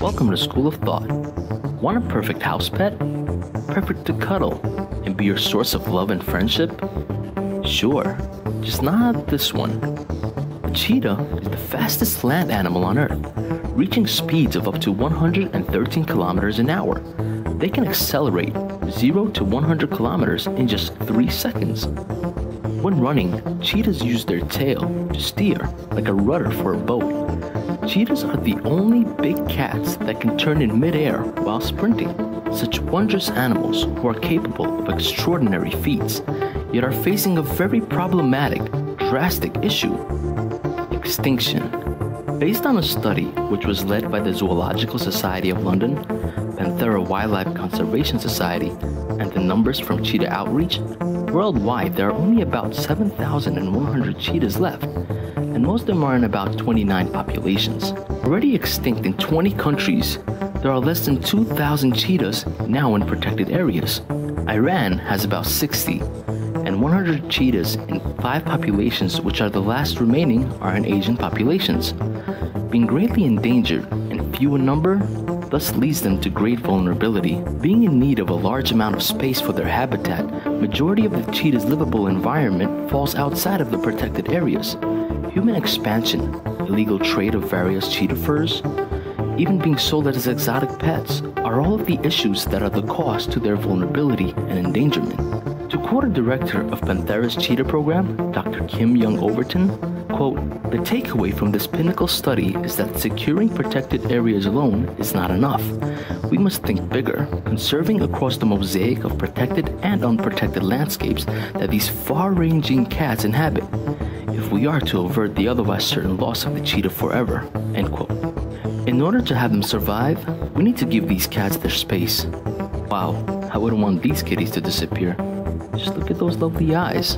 Welcome to School of Thought. Want a perfect house pet? Perfect to cuddle and be your source of love and friendship? Sure, just not this one. A cheetah is the fastest land animal on Earth, reaching speeds of up to 113 kilometers an hour. They can accelerate 0 to 100 kilometers in just 3 seconds. When running, cheetahs use their tail to steer like a rudder for a boat. Cheetahs are the only big cats that can turn in midair while sprinting. Such wondrous animals who are capable of extraordinary feats, yet are facing a very problematic, drastic issue extinction. Based on a study which was led by the Zoological Society of London, Panthera Wildlife Conservation Society, and the numbers from Cheetah Outreach, worldwide there are only about 7,100 cheetahs left, and most of them are in about 29 populations. Already extinct in 20 countries, there are less than 2,000 cheetahs now in protected areas. Iran has about 60, and 100 cheetahs in five populations, which are the last remaining, are in Asian populations. Being greatly endangered and few in number, thus leads them to great vulnerability. Being in need of a large amount of space for their habitat, majority of the cheetah's livable environment falls outside of the protected areas. Human expansion, illegal trade of various cheetah furs, even being sold as exotic pets, are all of the issues that are the cause to their vulnerability and endangerment. To quote a director of Panthera's cheetah program, Dr. Kim Young Overton, quote, The takeaway from this pinnacle study is that securing protected areas alone is not enough. We must think bigger, conserving across the mosaic of protected and unprotected landscapes that these far-ranging cats inhabit if we are to avert the otherwise certain loss of the cheetah forever. End quote. In order to have them survive, we need to give these cats their space. Wow, I wouldn't want these kitties to disappear. Just look at those lovely eyes.